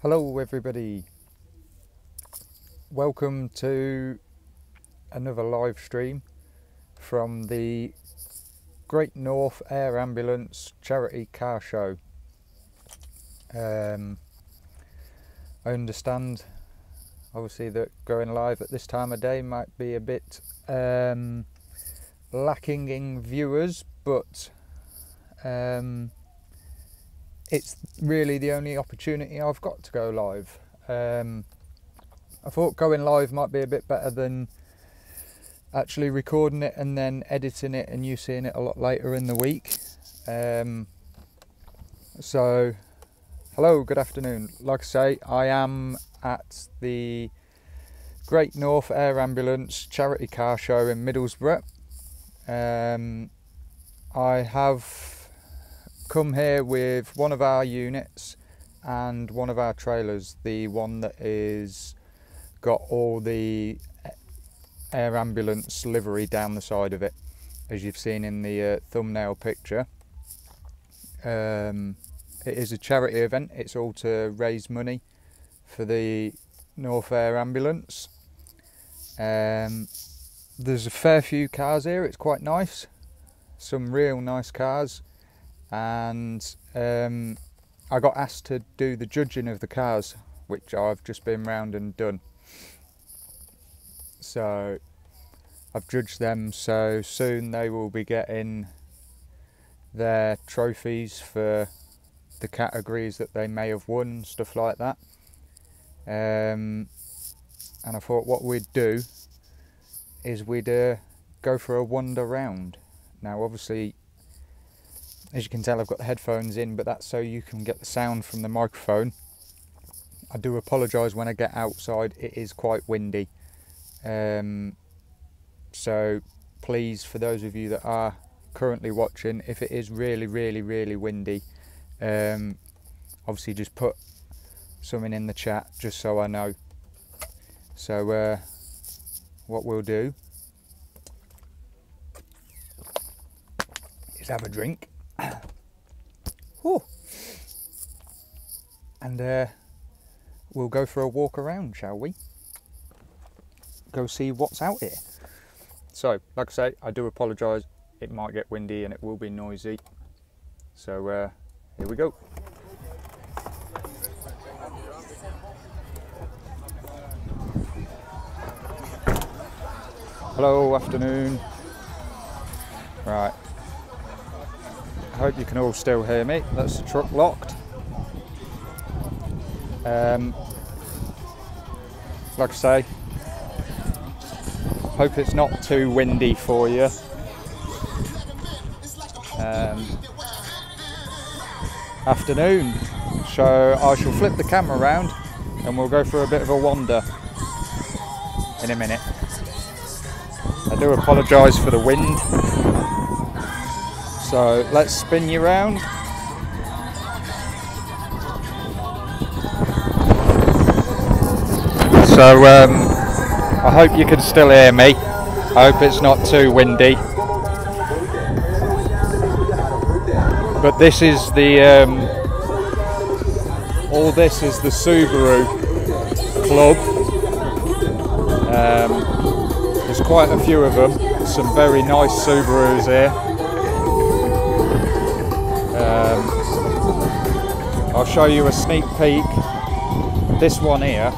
Hello, everybody. Welcome to another live stream from the Great North Air Ambulance Charity Car Show. Um, I understand, obviously, that going live at this time of day might be a bit um, lacking in viewers, but um, it's really the only opportunity I've got to go live. Um, I thought going live might be a bit better than actually recording it and then editing it and you seeing it a lot later in the week. Um, so, hello, good afternoon. Like I say, I am at the Great North Air Ambulance Charity Car Show in Middlesbrough. Um, I have come here with one of our units and one of our trailers, the one that is got all the air ambulance livery down the side of it, as you've seen in the uh, thumbnail picture. Um, it is a charity event. It's all to raise money for the North Air Ambulance. Um, there's a fair few cars here. It's quite nice. Some real nice cars and um, I got asked to do the judging of the cars, which I've just been round and done. So I've judged them, so soon they will be getting their trophies for the categories that they may have won, stuff like that. Um, and I thought what we'd do is we'd uh, go for a wander round. Now, obviously, as you can tell, I've got the headphones in, but that's so you can get the sound from the microphone. I do apologise when I get outside, it is quite windy. Um, so please, for those of you that are currently watching, if it is really, really, really windy, um, obviously just put something in the chat just so I know. So, uh, what we'll do is have a drink. Whew. And uh, we'll go for a walk around, shall we? Go see what's out here. So, like I say, I do apologise. It might get windy and it will be noisy. So, uh, here we go. Hello, afternoon. Right, hope you can all still hear me. That's the truck locked. Um, like I say, hope it's not too windy for you. Um, afternoon. So I shall flip the camera around and we'll go for a bit of a wander in a minute. I do apologise for the wind. So let's spin you around. So um, I hope you can still hear me. I hope it's not too windy. But this is the um, all this is the Subaru club. Um, there's quite a few of them. Some very nice Subarus here. I'll show you a sneak peek. This one here,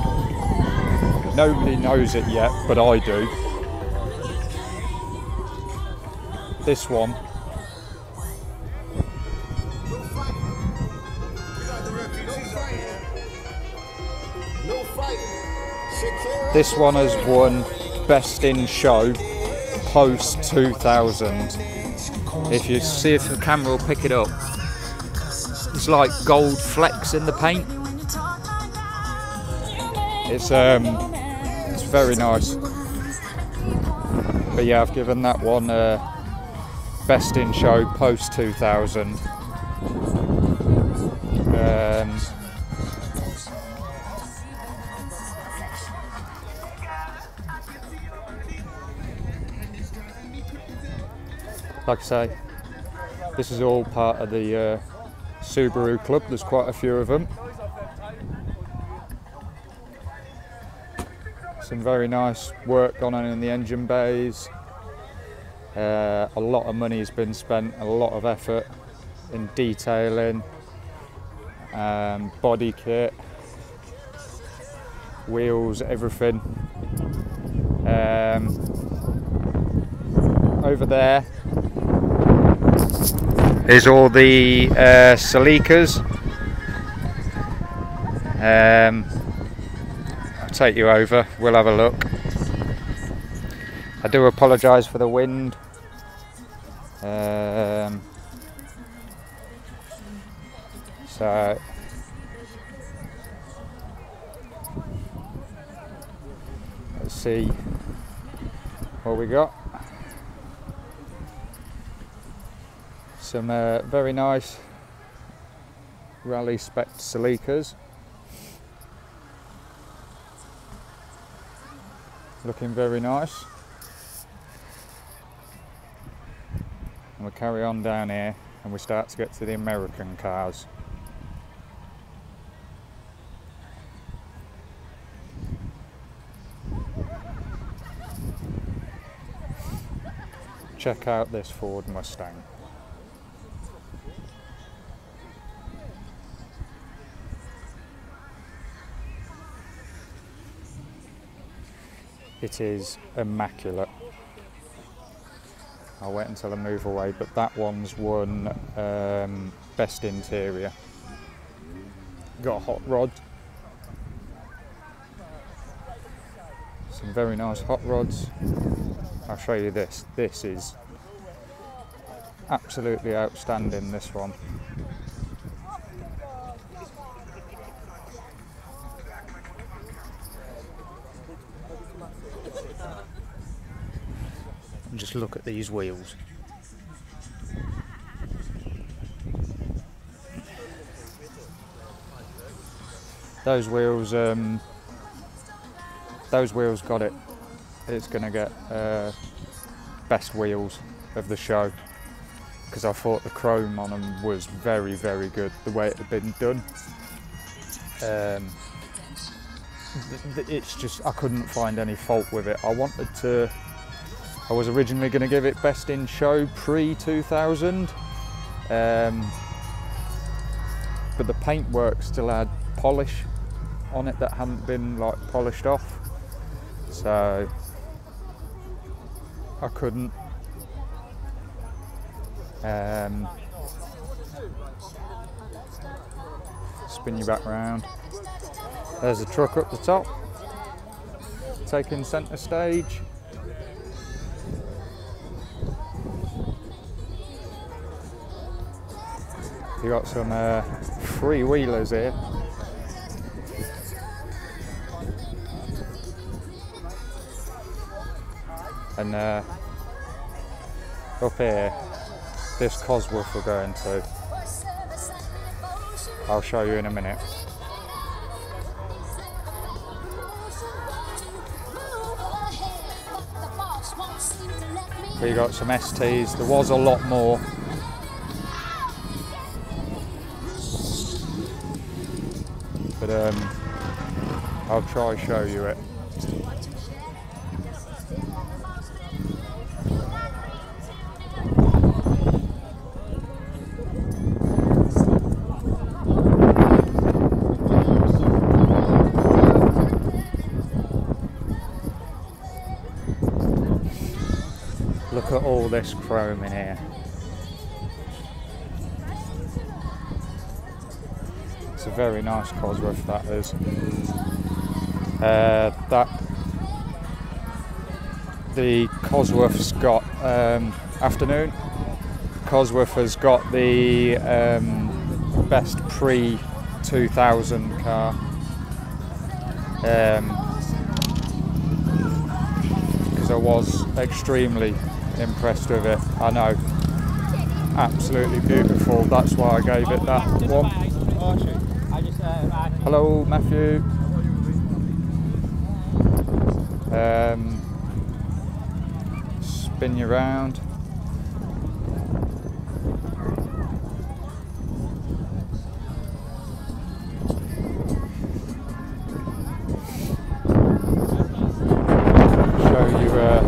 nobody knows it yet, but I do. This one. This one has won Best in Show post 2000. If you see if the camera will pick it up, it's like gold flecks in the paint. It's um, it's very nice. But yeah, I've given that one uh, best in show post 2000. Um, like I say, this is all part of the uh, Subaru Club, there's quite a few of them. Some very nice work gone on in the engine bays. Uh, a lot of money has been spent, a lot of effort in detailing, um, body kit, wheels, everything. Um, over there is all the uh, Celicas. Um, I'll take you over, we'll have a look. I do apologise for the wind. Um, so let's see what we got. Some uh, very nice rally spec Celicas. Looking very nice. And we carry on down here and we start to get to the American cars. Check out this Ford Mustang. It is immaculate. I'll wait until I move away, but that one's won um, best interior. Got a hot rod. Some very nice hot rods. I'll show you this. This is absolutely outstanding, this one. Just look at these wheels. Those wheels, um, those wheels got it. It's going to get uh, best wheels of the show because I thought the chrome on them was very, very good the way it had been done. Um, it's just I couldn't find any fault with it. I wanted to. I was originally going to give it best in show pre 2000, um, but the paintwork still had polish on it that hadn't been like polished off, so I couldn't. Um, spin you back round. There's a truck up the top, taking centre stage. You got some uh, free wheelers here. And uh, up here, this Cosworth we're going to. I'll show you in a minute. We got some STs. There was a lot more. I'll try show you it. Look at all this chrome in here. It's a very nice Cosworth that is. Uh, that the Cosworth's got um, afternoon. Cosworth has got the um, best pre 2000 car. Um, because I was extremely impressed with it. I know, absolutely beautiful. That's why I gave it that one. Hello, Matthew. Um, spin you around. Show you uh,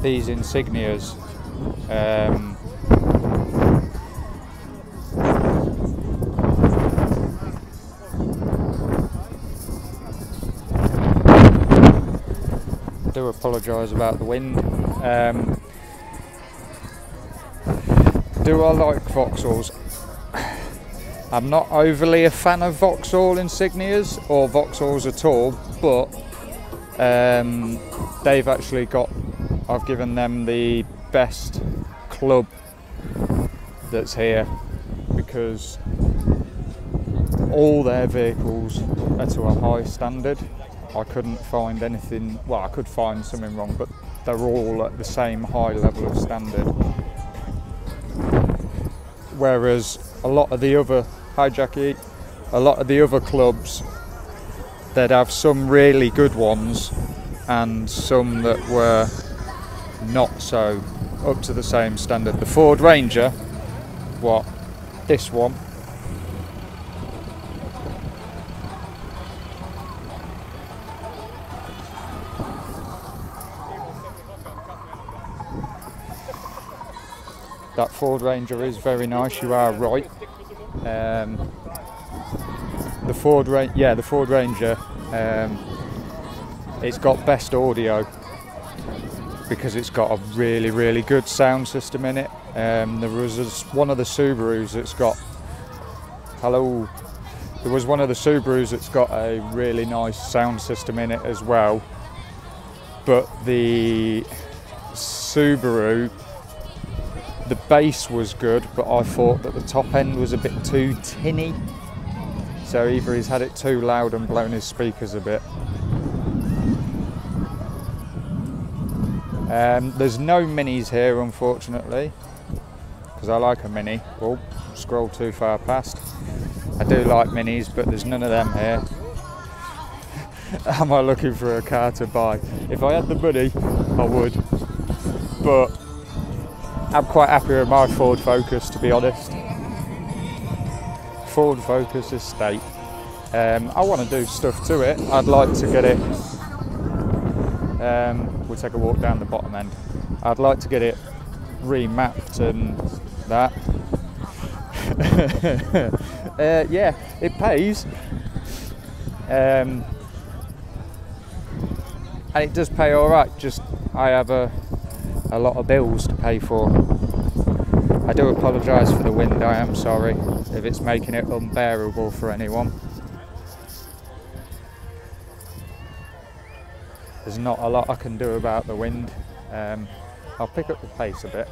these insignias. Um, apologise about the wind. Um, do I like Vauxhalls? I'm not overly a fan of Vauxhall insignias or Vauxhalls at all, but um, they've actually got, I've given them the best club that's here because all their vehicles are to a high standard. I couldn't find anything, well, I could find something wrong, but they're all at the same high level of standard. Whereas a lot of the other, hi Jackie, a lot of the other clubs, they'd have some really good ones and some that were not so up to the same standard. The Ford Ranger, what, this one, that Ford Ranger is very nice. You are right. Um, the Ford Ranger, yeah, the Ford Ranger. Um, it's got best audio because it's got a really, really good sound system in it. Um, there was one of the Subarus that's got. Hello. There was one of the Subarus that's got a really nice sound system in it as well. But the Subaru the bass was good, but I thought that the top end was a bit too tinny. So either he's had it too loud and blown his speakers a bit. Um, there's no minis here, unfortunately, because I like a mini. Oh, scroll too far past. I do like minis, but there's none of them here. Am I looking for a car to buy? If I had the money, I would. But I'm quite happy with my Ford Focus to be honest. Ford Focus Estate. Um, I want to do stuff to it. I'd like to get it. Um, we'll take a walk down the bottom end. I'd like to get it remapped and that. uh, yeah, it pays. Um, and it does pay all right. Just I have a a lot of bills to pay for. I do apologise for the wind, I am sorry if it's making it unbearable for anyone. There's not a lot I can do about the wind. Um, I'll pick up the pace a bit,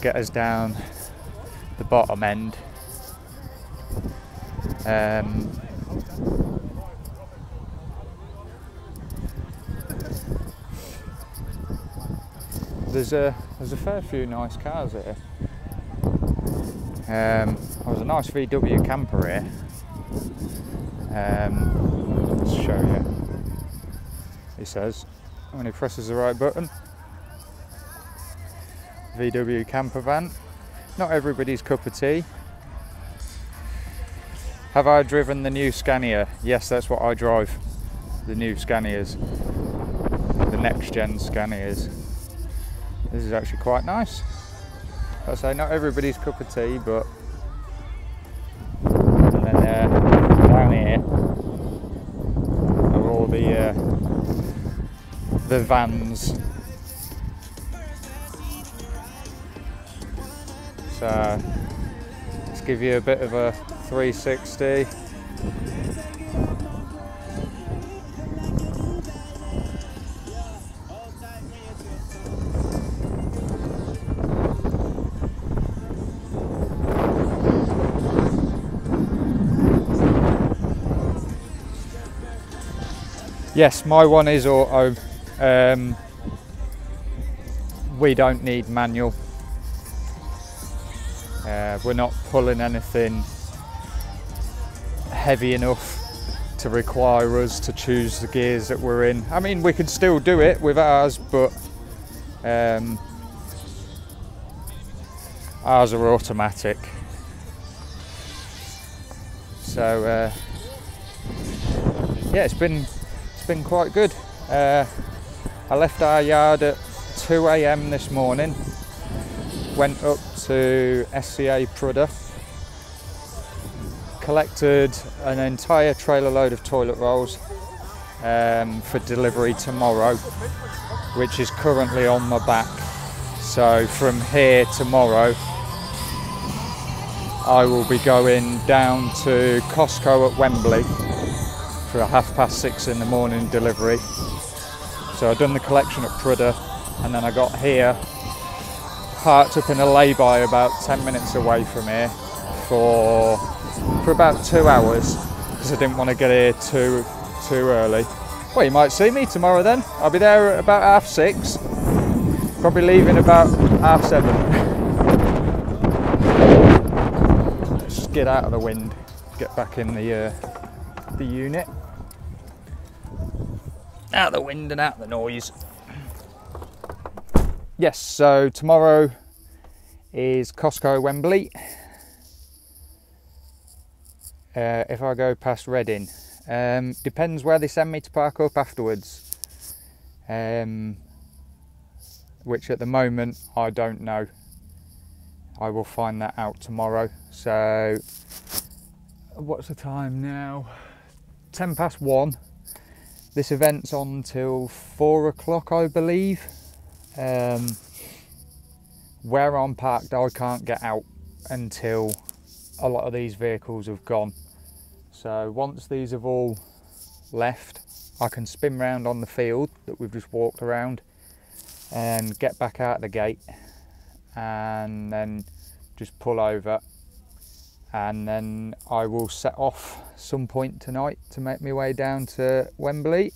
get us down the bottom end. Um, there's a there's a fair few nice cars here. Um, there's a nice VW camper here. Um, let's show you. He says when he presses the right button. VW camper van. Not everybody's cup of tea. Have I driven the new Scania? Yes, that's what I drive. The new Scanias. The next gen Scanias. This is actually quite nice. I say not everybody's cup of tea, but and then uh, down here are all the uh, the vans. So let's give you a bit of a 360. Yes, my one is auto. Um, we don't need manual. Uh, we're not pulling anything heavy enough to require us to choose the gears that we're in. I mean, we could still do it with ours, but um, ours are automatic. So uh, yeah, it's been it's been quite good. Uh, I left our yard at 2 a.m. this morning, went up to SCA Prudhoe, collected an entire trailer load of toilet rolls um, for delivery tomorrow, which is currently on my back. So from here tomorrow, I will be going down to Costco at Wembley for a half past six in the morning delivery. So I've done the collection at Prudhoe and then I got here, parked up in a lay-by about 10 minutes away from here for, for about two hours because I didn't want to get here too, too early. Well, you might see me tomorrow then. I'll be there at about half six, probably leaving about half seven. get out of the wind, get back in the uh, the unit. Out of the wind and out of the noise. Yes, so tomorrow is Costco Wembley. Uh, if I go past Reading, um, depends where they send me to park up afterwards. Um, which at the moment I don't know. I will find that out tomorrow. So, what's the time now? 10 past one. This event's on till four o'clock, I believe. Um, where I'm parked, I can't get out until a lot of these vehicles have gone. So, once these have all left, I can spin round on the field that we've just walked around and get back out the gate and then just pull over and then I will set off some point tonight to make my way down to Wembley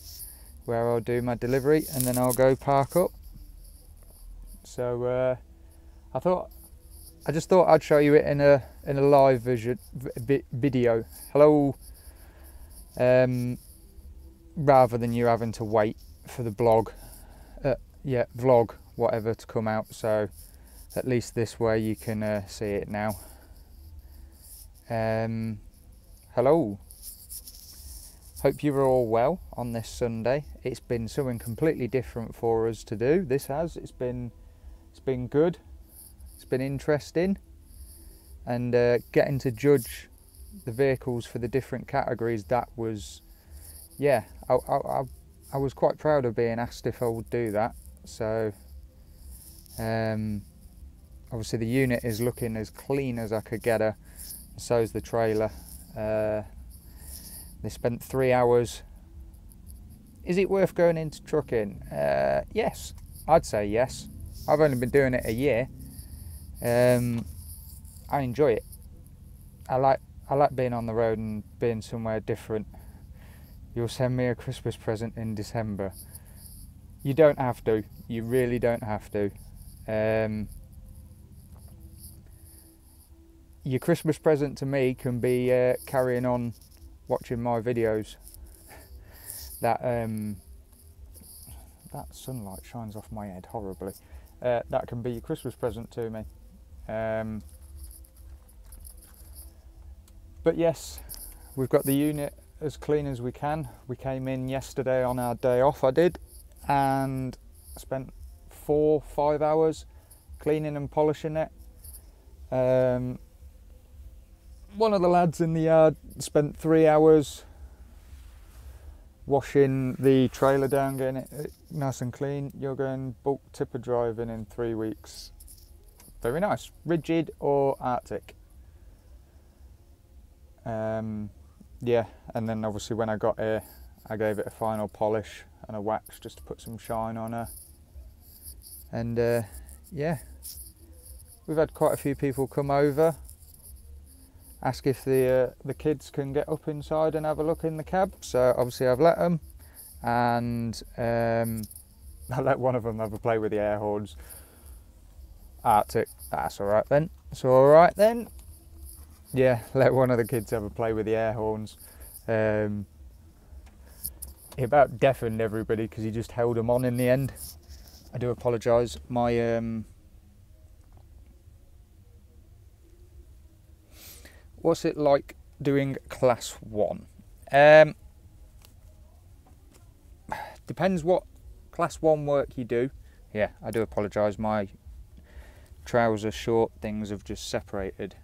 where I'll do my delivery and then I'll go park up. So uh, I thought I just thought I'd show you it in a in a live vision video. Hello. Um, rather than you having to wait for the blog uh, yeah vlog whatever to come out. So at least this way you can uh, see it now. Um, hello. Hope you are all well on this Sunday. It's been something completely different for us to do. This has. It's been. It's been good. It's been interesting, and uh, getting to judge the vehicles for the different categories. That was, yeah. I, I, I was quite proud of being asked if I would do that. So. Um, obviously the unit is looking as clean as I could get her so is the trailer. Uh, they spent three hours. Is it worth going into trucking? Uh, yes. I'd say yes. I've only been doing it a year. Um, I enjoy it. I like I like being on the road and being somewhere different. You'll send me a Christmas present in December. You don't have to. You really don't have to. Um, your Christmas present to me can be uh, carrying on watching my videos. that um, that sunlight shines off my head horribly. Uh, that can be your Christmas present to me. Um, but yes, we've got the unit as clean as we can. We came in yesterday on our day off, I did, and spent four, five hours cleaning and polishing it. Um, one of the lads in the yard spent three hours washing the trailer down, getting it nice and clean. You're going bulk tipper driving in three weeks. Very nice. Rigid or Artic? Um, yeah, and then obviously when I got here, I gave it a final polish and a wax just to put some shine on her. And uh, yeah, we've had quite a few people come over ask if the uh, the kids can get up inside and have a look in the cab. So obviously I've let them, and um, I let one of them have a play with the air horns. Artic, that's all right then. So all right then. Yeah, let one of the kids have a play with the air horns. Um, he about deafened everybody because he just held them on in the end. I do apologise. My um, what's it like doing class one? Um, depends what class one work you do. Yeah, I do apologise. My trouser short things have just separated.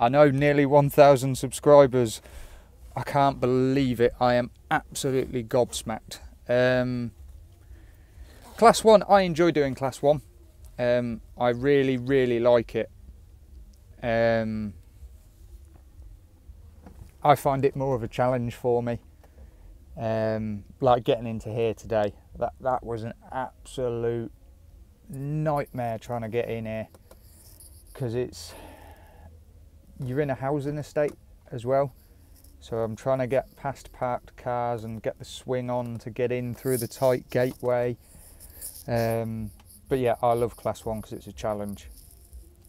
I know nearly 1,000 subscribers. I can't believe it. I am absolutely gobsmacked. Um, class one, I enjoy doing class one. Um, I really, really like it. Um, I find it more of a challenge for me. Um, like getting into here today, that that was an absolute nightmare trying to get in here because it's you're in a housing estate as well. So I'm trying to get past parked cars and get the swing on to get in through the tight gateway. Um, but yeah, I love class one because it's a challenge.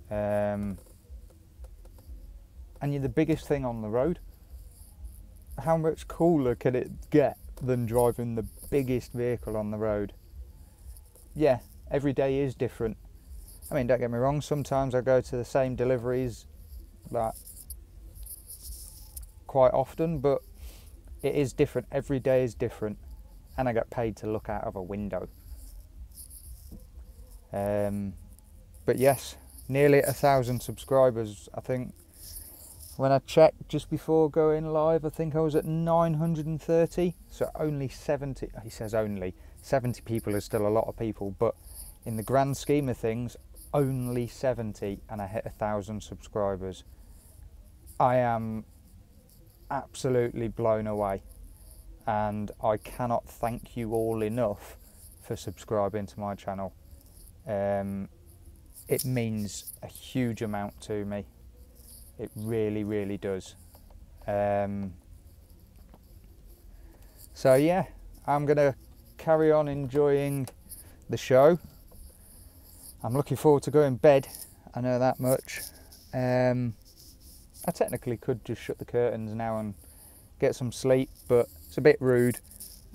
Um, and you're the biggest thing on the road. How much cooler can it get than driving the biggest vehicle on the road? Yeah, every day is different. I mean, don't get me wrong, sometimes I go to the same deliveries like quite often, but it is different. Every day is different, and I get paid to look out of a window. Um, but yes, nearly a thousand subscribers. I think when I checked just before going live, I think I was at 930. So only 70. He says only 70 people is still a lot of people, but in the grand scheme of things, only 70, and I hit a thousand subscribers. I am absolutely blown away, and I cannot thank you all enough for subscribing to my channel. Um, it means a huge amount to me. It really, really does. Um, so, yeah, I'm going to carry on enjoying the show. I'm looking forward to going to bed, I know that much. Um, I technically could just shut the curtains now and get some sleep, but it's a bit rude,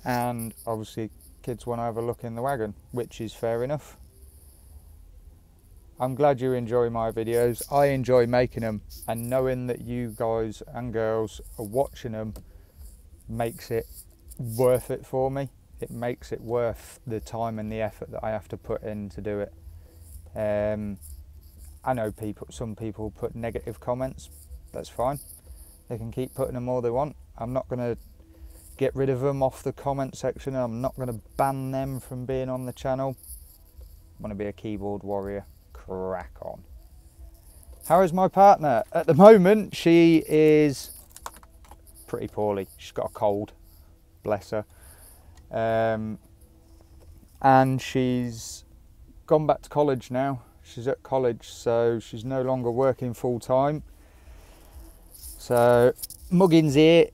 and obviously, kids want to have a look in the wagon, which is fair enough. I'm glad you enjoy my videos. I enjoy making them, and knowing that you guys and girls are watching them makes it worth it for me. It makes it worth the time and the effort that I have to put in to do it. Um, I know people, some people put negative comments. That's fine. They can keep putting them all they want. I'm not going to get rid of them off the comment section. I'm not going to ban them from being on the channel. I want to be a keyboard warrior crack on. How is my partner? At the moment, she is pretty poorly. She's got a cold, bless her. Um, and she's gone back to college now. She's at college, so she's no longer working full time. So, Muggins here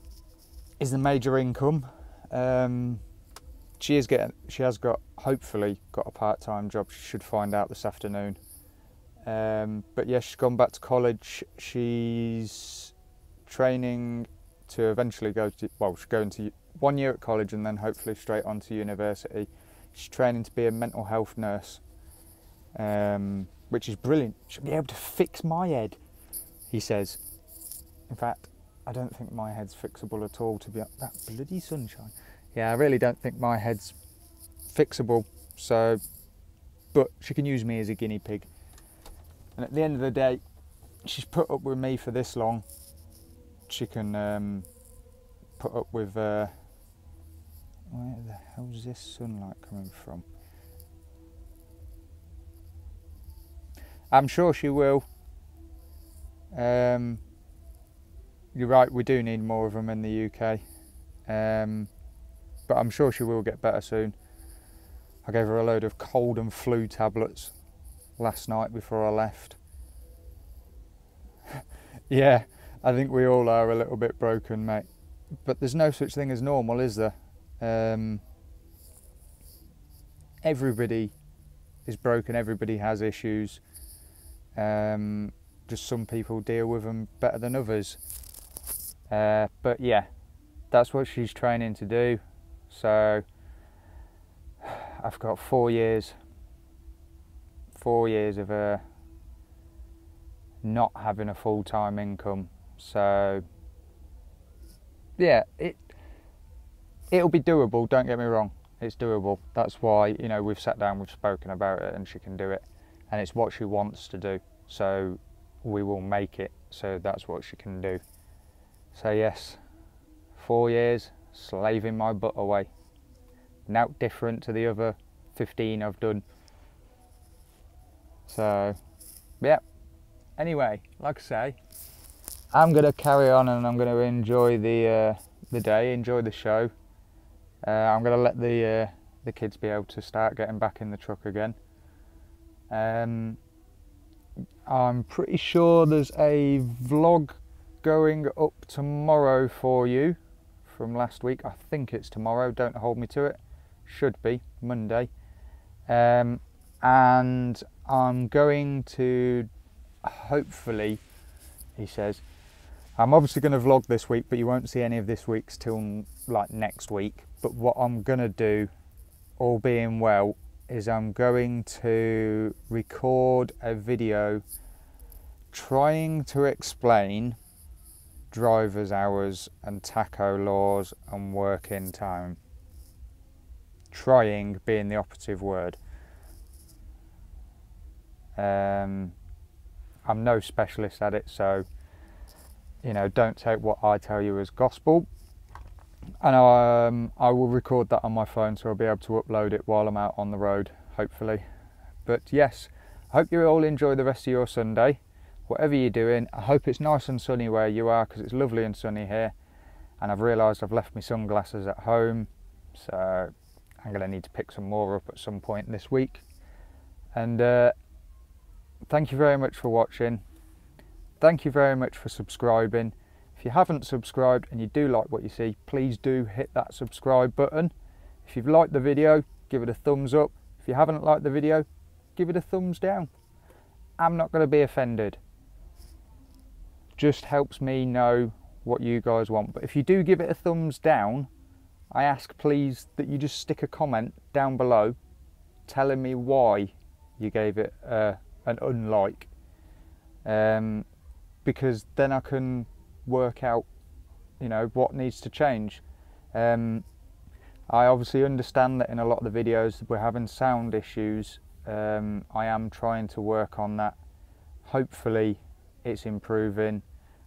is the major income. Um, she is getting, she has got, hopefully, got a part time job. She should find out this afternoon. Um, but yeah, she's gone back to college. She's training to eventually go to, well, she's going to one year at college and then hopefully straight on to university. She's training to be a mental health nurse, um, which is brilliant. She'll be able to fix my head, he says. In fact, I don't think my head's fixable at all, to be up that bloody sunshine. Yeah, I really don't think my head's fixable, so, but she can use me as a guinea pig. And at the end of the day, she's put up with me for this long. She can um, put up with. Uh, where the hell's this sunlight coming from? I'm sure she will. Um, you're right, we do need more of them in the UK. Um, but I'm sure she will get better soon. I gave her a load of cold and flu tablets last night before I left. yeah, I think we all are a little bit broken, mate. But there's no such thing as normal, is there? Um, everybody is broken, everybody has issues. Um, just some people deal with them better than others. Uh, but yeah, that's what she's training to do. So I've got four years four years of uh, not having a full time income. So yeah, it it'll be doable. Don't get me wrong. It's doable. That's why you know we've sat down, we've spoken about it, and she can do it, and it's what she wants to do. So we will make it. So that's what she can do. So yes, four years slaving my butt away. Now different to the other 15 I've done. So yeah. Anyway, like I say, I'm gonna carry on and I'm gonna enjoy the uh, the day, enjoy the show. Uh, I'm gonna let the uh, the kids be able to start getting back in the truck again. Um, I'm pretty sure there's a vlog going up tomorrow for you from last week. I think it's tomorrow. Don't hold me to it. Should be Monday. Um, and I'm going to hopefully, he says, I'm obviously going to vlog this week, but you won't see any of this week's till like next week. But what I'm going to do, all being well, is I'm going to record a video trying to explain driver's hours and tacho laws and working time. Trying being the operative word. Um, I'm no specialist at it, so you know, don't take what I tell you as gospel. And um, I will record that on my phone, so I'll be able to upload it while I'm out on the road, hopefully. But yes, I hope you all enjoy the rest of your Sunday. Whatever you're doing, I hope it's nice and sunny where you are because it's lovely and sunny here. And I've realised I've left my sunglasses at home, so I'm going to need to pick some more up at some point this week. And uh, thank you very much for watching. Thank you very much for subscribing. If you haven't subscribed and you do like what you see, please do hit that subscribe button. If you've liked the video, give it a thumbs up. If you haven't liked the video, give it a thumbs down. I'm not going to be offended. Just helps me know what you guys want. But if you do give it a thumbs down, I ask please that you just stick a comment down below telling me why you gave it uh, an unlike. Um, because then I can work out, you know, what needs to change. Um, I obviously understand that in a lot of the videos we're having sound issues. Um, I am trying to work on that. Hopefully, it's improving.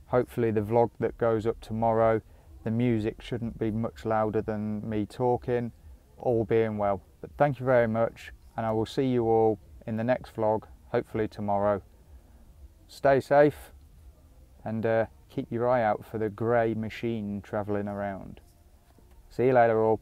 Hopefully, the vlog that goes up tomorrow, the music shouldn't be much louder than me talking, all being well. But thank you very much, and I will see you all in the next vlog, hopefully tomorrow. Stay safe and uh, keep your eye out for the grey machine travelling around. See you later all.